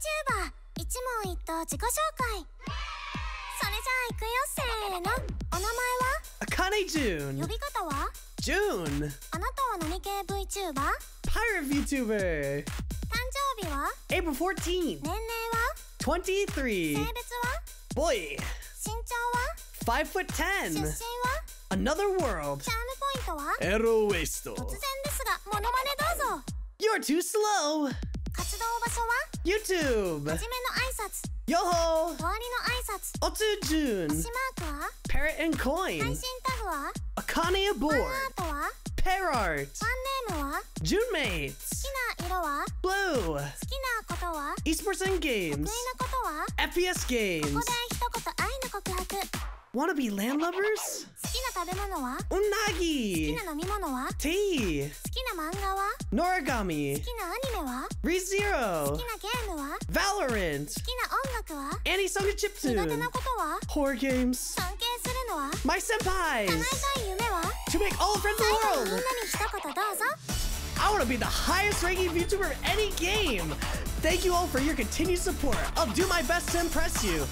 VTuber 一問一答自己紹介。それじゃあいくよせーの。お名前は？アカネジューン。呼び方は？ジューン。あなたは何系 VTuber? パイロット VTuber 誕生日は？April 14年齢は？23性別は？Boy 身長は？5 foot 10出身は？Another world チャームポイントは？エロウエスト突然ですがモノマネどうぞ。You are too slow! 活動場所は YouTube. 初めの挨拶 Yoho. 終わりの挨拶 Otsu June. 星マークは Parrot and 配 Coin. 信タグは Akane ファン Aboard. アートは.ファンネームは June 好.きな色は Blue. 好きなことは Esports and 得意 Games. なことは FPS こ Games. こで一言愛の告白好 Wanna be land lovers? きな食べ物は好 Unagi. きな飲み物は好 Tea. きな漫画は Noragami. 好きなアニメは ReZero. 好きなゲームは Valorant. 好きな音楽は Anisonga 苦手 Chiptune. なことは Horror games. 尊敬するのは My 叶え senpais. たい夢は To make all the friends 最後 in に the みんな world. に一言どうぞ I want to be the highest ranking VTuber of any game. Thank you all for your continued support. I'll do my best to impress you.